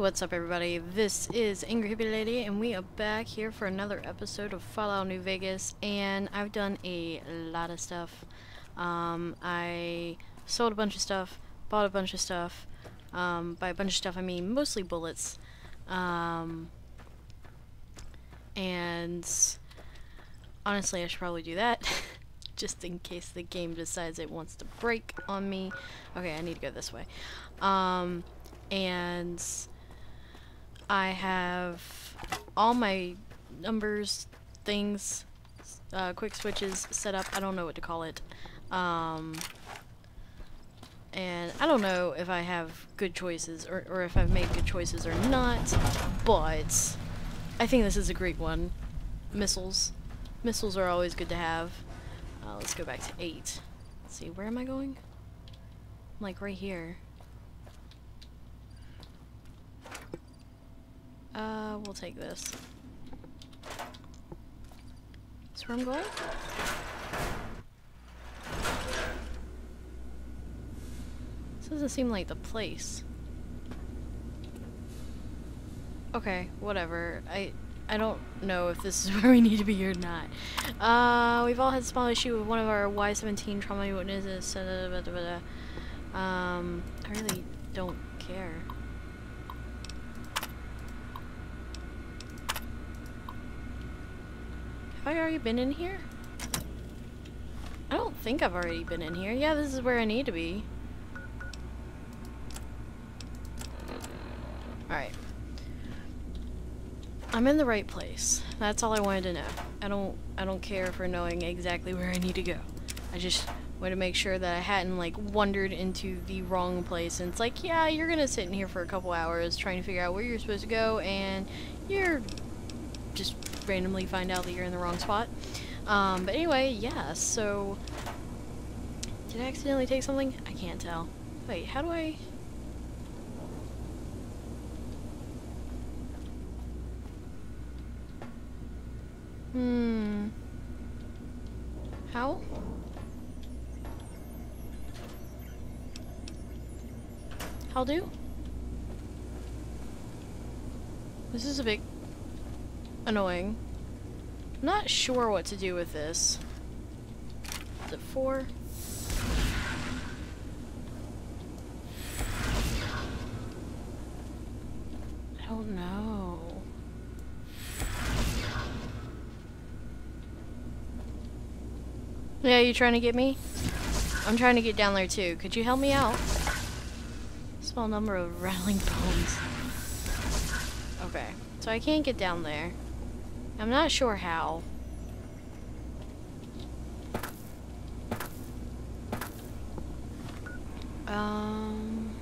what's up everybody? This is Angry Hippie Lady and we are back here for another episode of Fallout New Vegas and I've done a lot of stuff. Um, I sold a bunch of stuff, bought a bunch of stuff. Um, by a bunch of stuff I mean mostly bullets. Um, and honestly I should probably do that just in case the game decides it wants to break on me. Okay, I need to go this way. Um, and I have all my numbers, things, uh, quick switches set up. I don't know what to call it. Um, and I don't know if I have good choices or, or if I've made good choices or not, but I think this is a great one. Missiles. Missiles are always good to have. Uh, let's go back to 8. Let's see, where am I going? I'm like right here. Uh, we'll take this. Is where I'm going? This doesn't seem like the place. Okay, whatever. I I don't know if this is where we need to be or not. Uh, we've all had a small issue with one of our Y-17 trauma harnesses. Um, I really don't care. Have I already been in here? I don't think I've already been in here. Yeah, this is where I need to be. Alright. I'm in the right place. That's all I wanted to know. I don't I don't care for knowing exactly where I need to go. I just wanted to make sure that I hadn't like wandered into the wrong place and it's like, yeah, you're gonna sit in here for a couple hours trying to figure out where you're supposed to go and you're randomly find out that you're in the wrong spot. Um, but anyway, yeah, so... Did I accidentally take something? I can't tell. Wait, how do I... Hmm... How? How do? This is a big annoying. I'm not sure what to do with this. Is it four? I don't know. Yeah, you trying to get me? I'm trying to get down there too. Could you help me out? Small number of rattling bones. Okay, so I can't get down there. I'm not sure how. Um,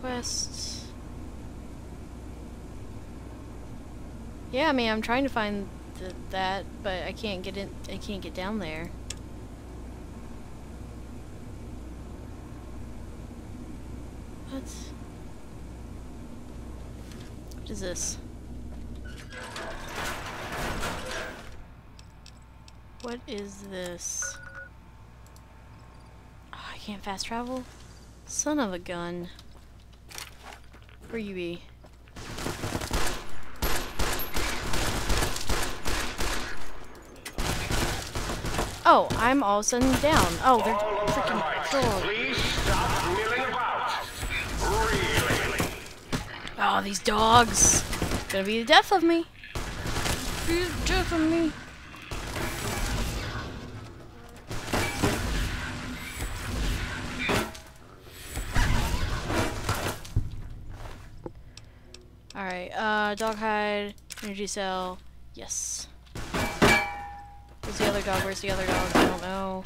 quests. Yeah, I mean, I'm trying to find th that, but I can't get in. I can't get down there. What? What is this? What is this? Oh, I can't fast travel? Son of a gun. Where you be? Oh, I'm all of a sudden down. Oh, they're freaking cool. Please stop milling about. Really? Oh, these dogs. Gonna be the death of me. Be the death of me. Uh, dog hide, energy cell, yes. Where's the other dog? Where's the other dog? I don't know.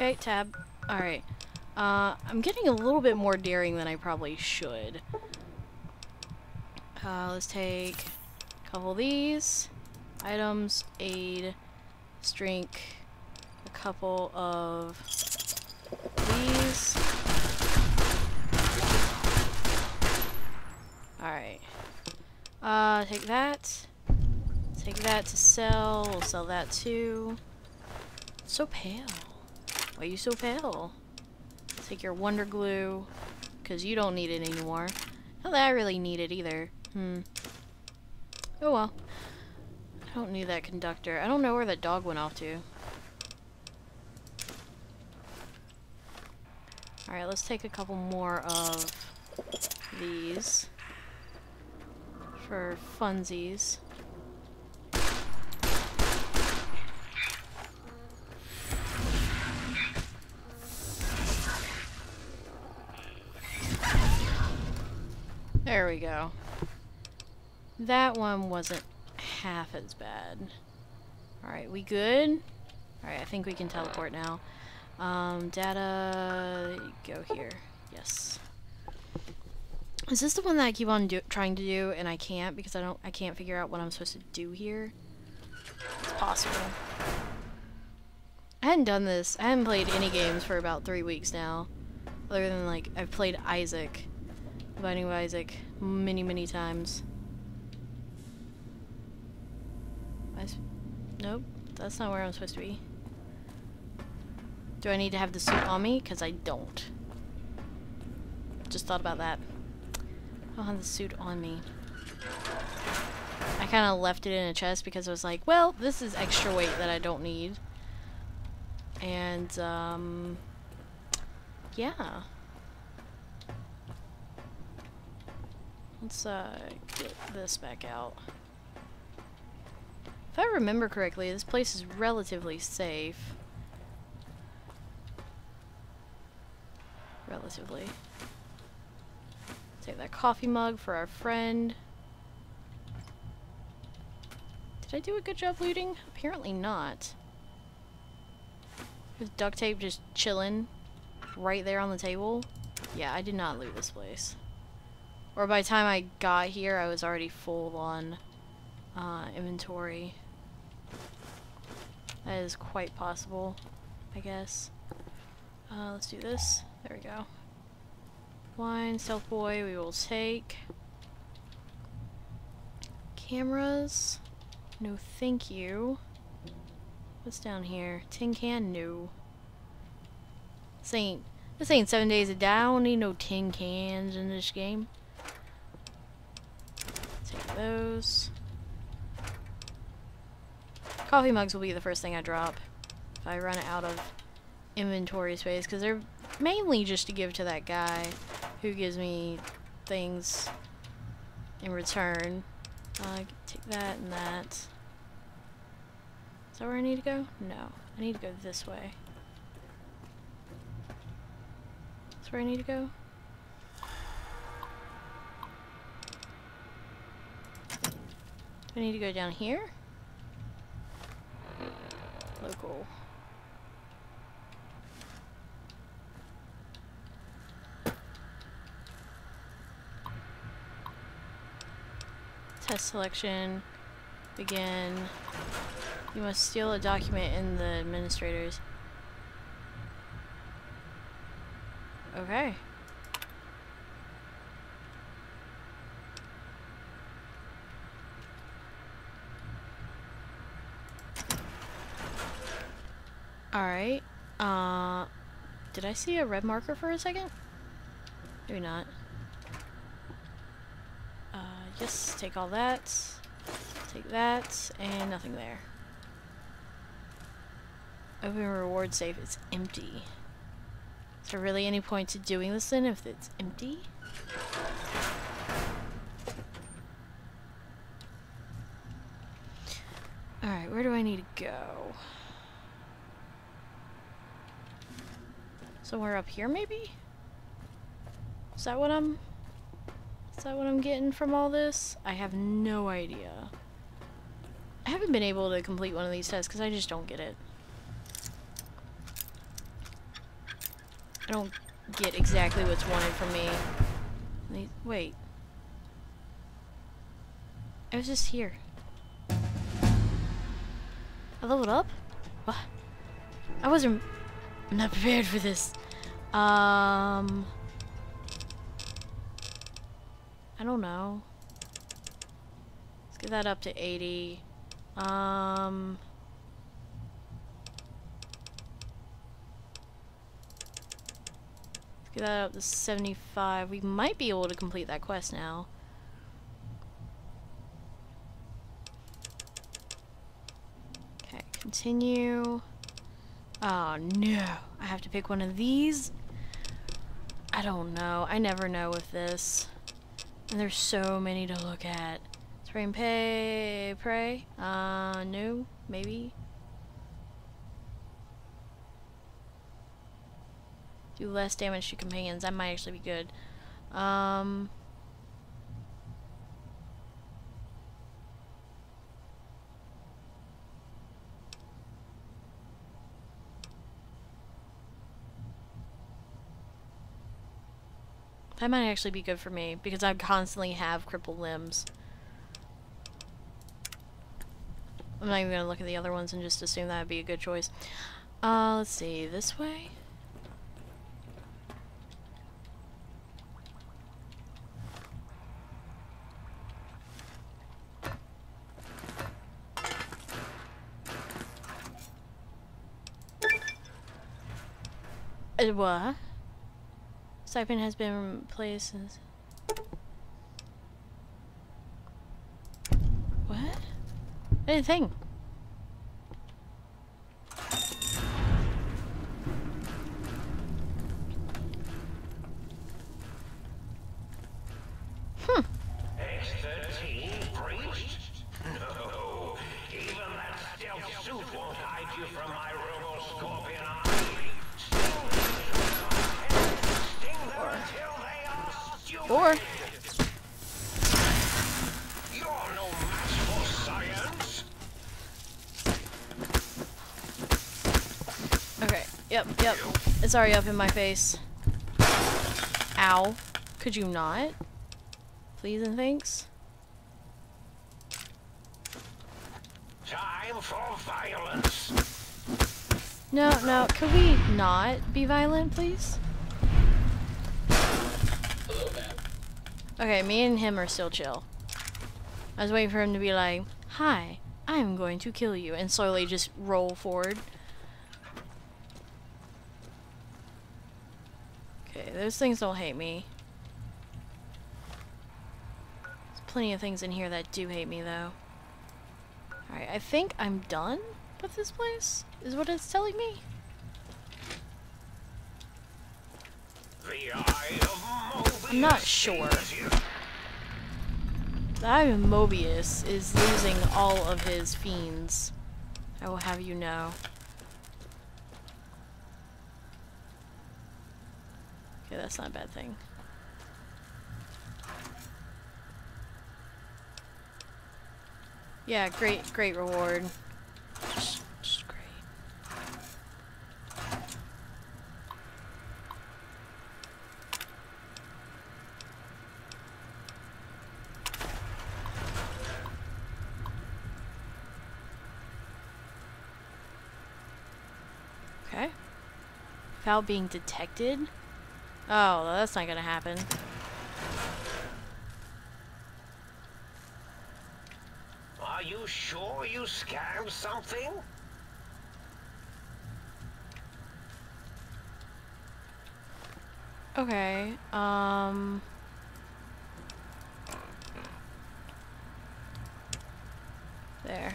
Okay, tab. Alright. Uh, I'm getting a little bit more daring than I probably should. Uh, let's take a couple of these. Items, aid, drink a couple of these. Alright. Uh, take that. Take that to sell. We'll sell that too. So pale. Why are you so pale? Take your Wonder Glue, because you don't need it anymore. Not that I really need it either. Hmm. Oh well. I don't need that conductor. I don't know where that dog went off to. Alright, let's take a couple more of these for funsies. There we go. That one wasn't half as bad. Alright, we good? Alright, I think we can teleport now. Um, data, go here. Yes. Is this the one that I keep on do trying to do and I can't because I don't I can't figure out what I'm supposed to do here? It's possible. I hadn't done this. I haven't played any games for about three weeks now. Other than like I've played Isaac. Binding of Isaac many, many times. nope, that's not where I'm supposed to be. Do I need to have the suit on me? Because I don't. Just thought about that. I don't have the suit on me. I kind of left it in a chest because I was like, well, this is extra weight that I don't need. And, um, yeah. Let's, uh, get this back out. If I remember correctly, this place is relatively safe. Relatively. Take that coffee mug for our friend. Did I do a good job looting? Apparently not. With duct tape just chilling right there on the table. Yeah, I did not loot this place. Or by the time I got here, I was already full on uh, inventory. That is quite possible, I guess. Uh, let's do this. There we go. Wine, Stealth Boy, we will take. Cameras. No thank you. What's down here? Tin can? No. This ain't, this ain't Seven Days to Die. I don't need no tin cans in this game. Those. Coffee mugs will be the first thing I drop if I run out of inventory space because they're mainly just to give to that guy who gives me things in return. Uh, take that and that. Is that where I need to go? No. I need to go this way. That's where I need to go? I need to go down here? Local. Test selection. Begin. You must steal a document in the administrators. Okay. Alright. Uh, did I see a red marker for a second? Maybe not. Uh, just take all that. Take that, and nothing there. Open reward safe, it's empty. Is there really any point to doing this then if it's empty? Alright, where do I need to go? Somewhere up here, maybe? Is that what I'm... Is that what I'm getting from all this? I have no idea. I haven't been able to complete one of these tests because I just don't get it. I don't get exactly what's wanted from me. Wait. I was just here. I leveled up? What? I wasn't I'm not prepared for this. Um I don't know. Let's get that up to 80. Um Let's get that up to 75. We might be able to complete that quest now. Okay, continue. Oh no, I have to pick one of these? I don't know. I never know with this. And there's so many to look at. Spray and pay, pray? Uh, no, maybe? Do less damage to companions. That might actually be good. Um... That might actually be good for me, because I constantly have crippled limbs. I'm not even gonna look at the other ones and just assume that would be a good choice. Uh, let's see, this way? Uh, what? Stipend has been replaced as... What? I didn't think. Hmm. X-13 breached? No. Even that stealth suit won't hide you from my robo-scorpion eye. Sting them until they are stupid. Or... You're no match for science. Okay, yep, yep. It's already up in my face. Ow. Could you not? Please and thanks? Time for violence. No, no, could we not be violent, please? Okay, me and him are still chill. I was waiting for him to be like, Hi, I'm going to kill you, and slowly just roll forward. Okay, those things don't hate me. There's plenty of things in here that do hate me, though. Alright, I think I'm done with this place, is what it's telling me. I'm not sure. The Eye Mobius is losing all of his fiends. I will have you know. That's not a bad thing. Yeah, great, great reward. Just, just great. Okay. Without being detected? Oh, well, that's not gonna happen. Are you sure you scanned something? Okay, um... There.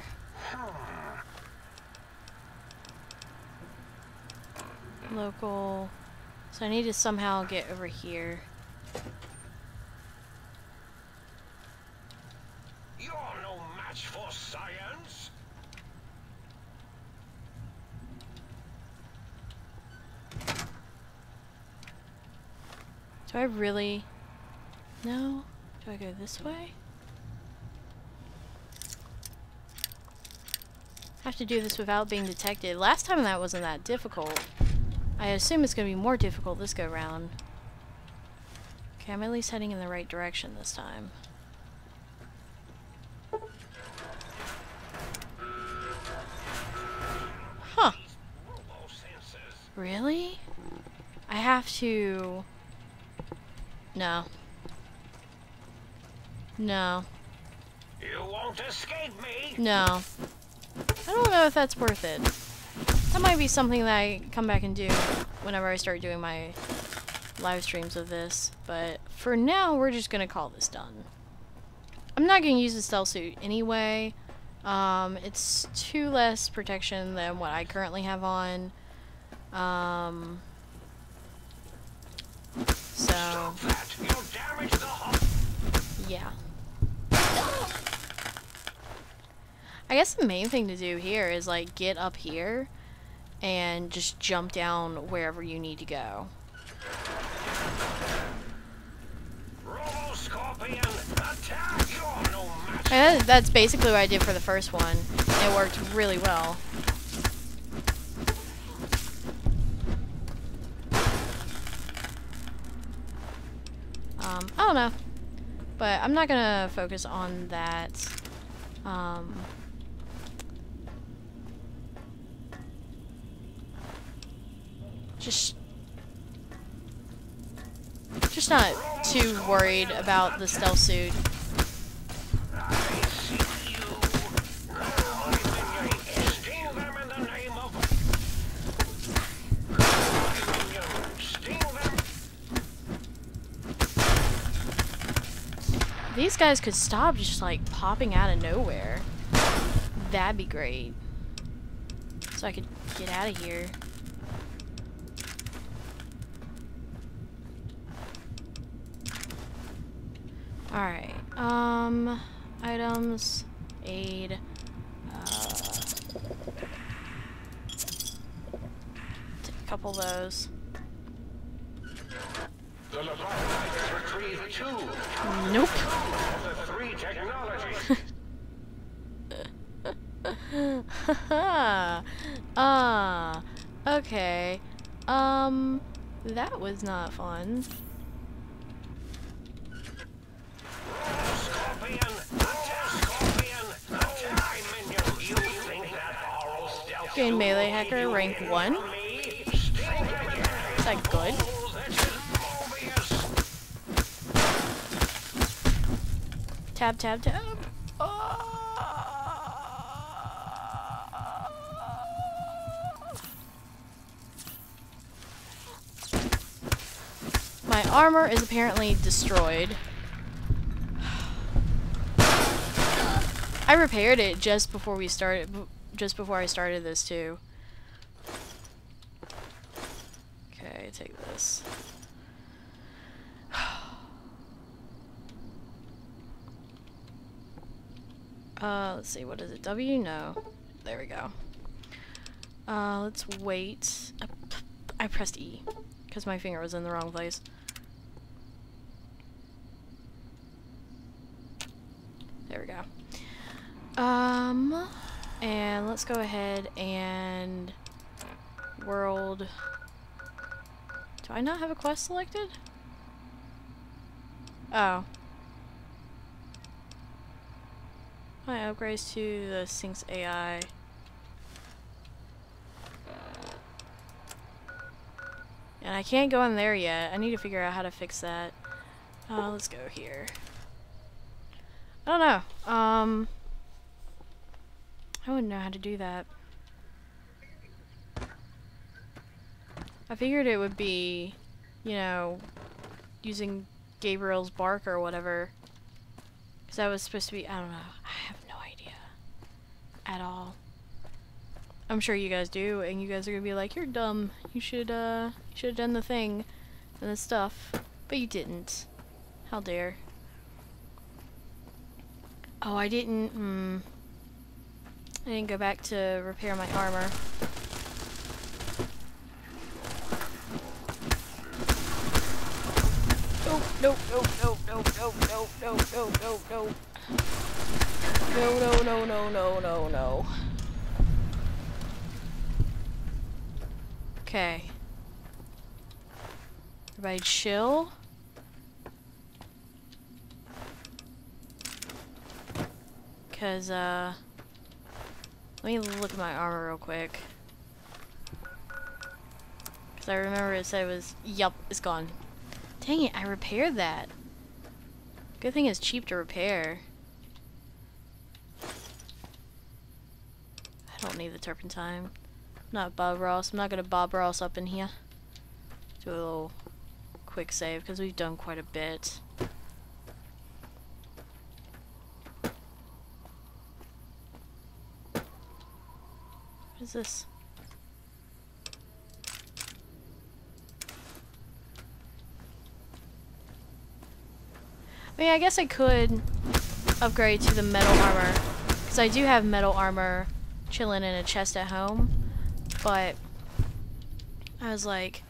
Local... So I need to somehow get over here. You're no match for science. Do I really... No? Do I go this way? have to do this without being detected. Last time that wasn't that difficult. I assume it's going to be more difficult this go round. Okay, I'm at least heading in the right direction this time. Huh. Really? I have to... No. No. You won't escape me. No. I don't know if that's worth it. That might be something that I come back and do whenever I start doing my live streams of this. But for now, we're just to call this done. I'm not to use the stealth suit anyway. Um, it's two less protection than what I currently have on. Um, so, yeah. I guess the main thing to do here is like get up here and just jump down wherever you need to go. Robo Scorpion, attack! You're no match. And that- that's basically what I did for the first one. It worked really well. Um, I don't know. But I'm not gonna focus on that. Um, just just not too worried about the stealth suit. These guys could stop just like popping out of nowhere. That'd be great. So I could get out of here. Alright. Um, items, aid, uh, a couple of those. The retrieved two Nope. three technologies. ah, okay. Um, that was not fun. Scorpion, attack! Scorpion, attack! My minion, you think that oral stealth Gain melee hacker, rank 1. from me? Sting them again. Is that good? Tab, tab, tab. My armor is apparently destroyed. I repaired it just before we started, just before I started this too. Okay, take this. Uh, let's see, what is it? W? No. There we go. Uh, let's wait. I pressed E, because my finger was in the wrong place. There we go. Um, and let's go ahead and world. Do I not have a quest selected? Oh. My upgrades to the Sink's AI. And I can't go in there yet. I need to figure out how to fix that. Uh, let's go here. I don't know. Um, I wouldn't know how to do that. I figured it would be, you know, using Gabriel's bark or whatever. Because that was supposed to be, I don't know. I have no idea. At all. I'm sure you guys do, and you guys are gonna be like, you're dumb. You should, uh, you should have done the thing and the stuff. But you didn't. How dare. Oh, I didn't, hmm. I didn't go back to repair my armor. Nope, nope, nope, nope, nope, nope, nope, nope, nope, nope, nope. No, no, no, no, no, no, no. Okay. Everybody chill. Cause, uh... Let me look at my armor real quick. Because I remember it said it was, yup, it's gone. Dang it, I repaired that. Good thing it's cheap to repair. I don't need the turpentine. I'm not Bob Ross. I'm not gonna Bob Ross up in here. Do a little quick save because we've done quite a bit. This? I mean, I guess I could upgrade to the metal armor. Because I do have metal armor chilling in a chest at home. But I was like,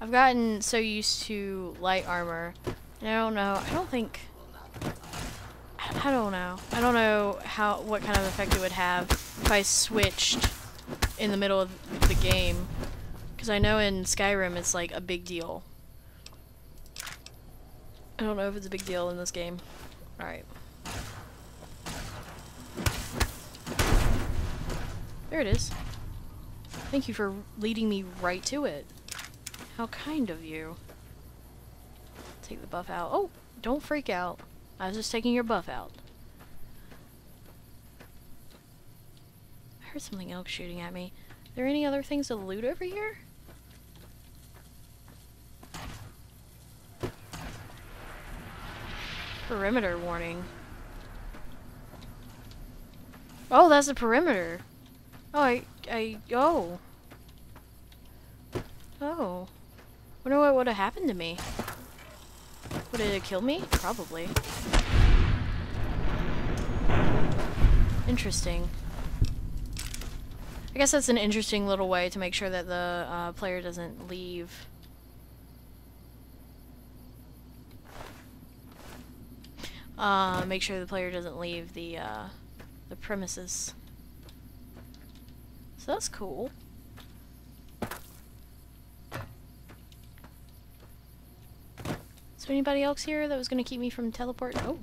I've gotten so used to light armor. I don't know, I don't think, I don't know. I don't know how, what kind of effect it would have if I switched in the middle of the game. Because I know in Skyrim it's like a big deal. I don't know if it's a big deal in this game. Alright. There it is. Thank you for leading me right to it. How kind of you. Take the buff out. Oh, don't freak out. I was just taking your buff out. I heard something else shooting at me. Are there any other things to loot over here? Perimeter warning. Oh, that's a perimeter. Oh, I, I, oh. Oh. Wonder what would have happened to me. Would it have killed me? Probably. Interesting. I guess that's an interesting little way to make sure that the uh, player doesn't leave. Uh, make sure the player doesn't leave the, uh, the premises. So that's cool. Is there anybody else here that was gonna keep me from teleporting? Oh,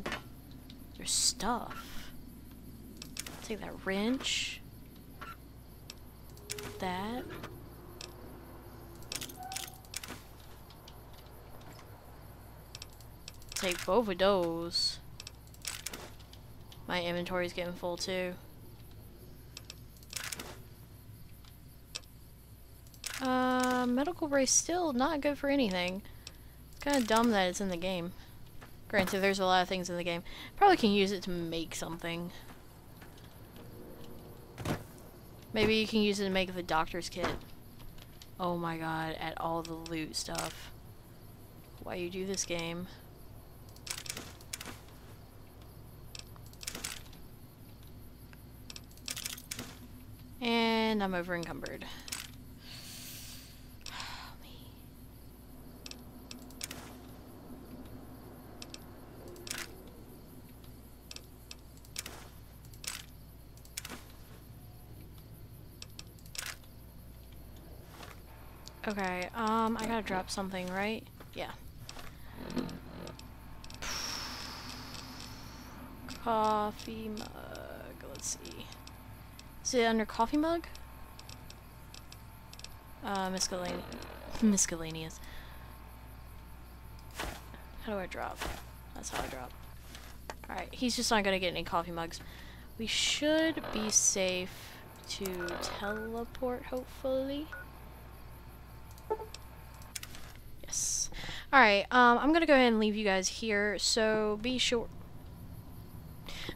there's stuff. Take that wrench. That. Take both of those. My inventory's getting full too. Uh, medical brace still not good for anything. It's kind of dumb that it's in the game. Granted, there's a lot of things in the game. Probably can use it to make something. Maybe you can use it to make the doctor's kit. Oh my god, at all the loot stuff. Why you do this game? And I'm over encumbered. Okay, um, I gotta drop something, right? Yeah. Coffee mug, let's see. Is it under coffee mug? Uh, miscellaneous. miscellaneous. How do I drop? That's how I drop. Alright, he's just not gonna get any coffee mugs. We should be safe to teleport, hopefully. Yes. Alright, um, I'm gonna go ahead and leave you guys here, so be sure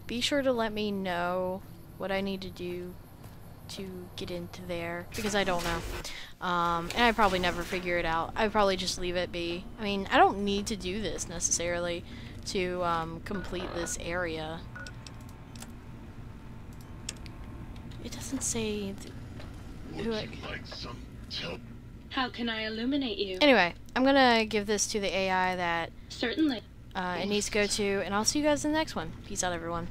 be sure to let me know what I need to do to get into there, because I don't know. Um, and I probably never figure it out. I probably just leave it be. I mean, I don't need to do this necessarily to um, complete this area. It doesn't say who I... like some How can I illuminate you? Anyway, I'm gonna give this to the AI that Certainly. uh, it needs to go to, and I'll see you guys in the next one. Peace out, everyone.